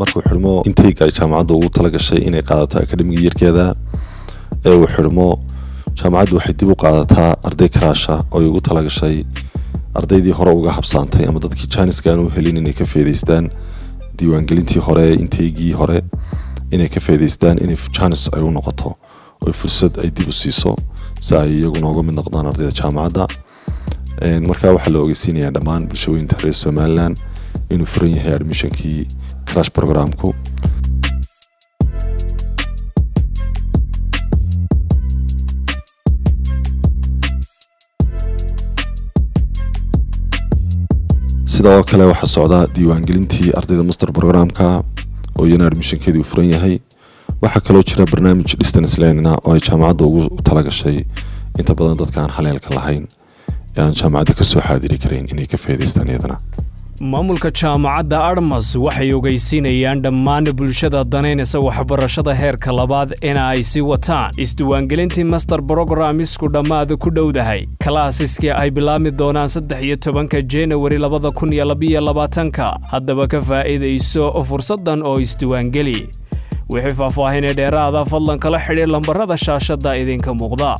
markuu xidhmo intayga ay jaamacadda ugu talagashay inay qaadato akademiga yarkeeda ee uu xidhmo jaamacaddu waxay dib u qaadataa arday karaasha oo ay ugu talagashay ardaydii hore uga habsaantay ama dadkii jaaniska aan u helin inay ka feedaystaan diiwaangelintii hore intaygii hore inay ka feedaystaan inay jaanis ay u noqoto oo fursad ay dib u siiso si ay iyaguna uga mid noqdaan ardayda jaamacadda. Markaa waxaa la ogeysiinayaa dhammaan bulshooyinka reer somalilan inuu furan yahay admissionkii crash programku sidoo kale waxaa socda diiwaangelintii ardayda master programka oo iyana admissionkeedii uu furan yahay. Waxaa kaloo jira barnaamij distance learning oo ay jaamacadda ugu talagashay inta badan dadka aan haleelka lahayn ee aan jaamacadda ka soo xaadiri karayn inay ka feedaystaan iyadana maamulka jaamacadda armas waxay ogeysiinayaan dhammaan bulshada danaynaysa waxbarashada heerka labaad in ay sii wataan. Isdiiwaangelintii master brogramisku dhammaada ku dhowdahay. Kalaasiskii ay bilaabmi doonaan saddex iyo tobanka janawari labada kun iyo labiyo labaatanka. Haddaba ka faa'iidayso fursaddan oo isdiiwaangeli. Wixii faahfaahinee dheeraada fadlan kala xidhiir lambarada shaashadda idinka muuqda